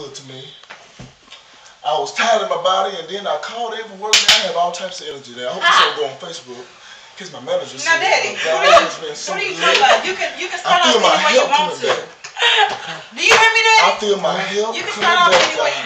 good to me. I was tired of my body, and then I called everywhere. Now I have all types of energy there. I hope this will go on Facebook. Cause my manager Now, said, Daddy, "Oh, God, what it's been so What are you talking about? You can you can start off feel any way you want to. back. Do you hear me, I feel my help You can start off back. any way you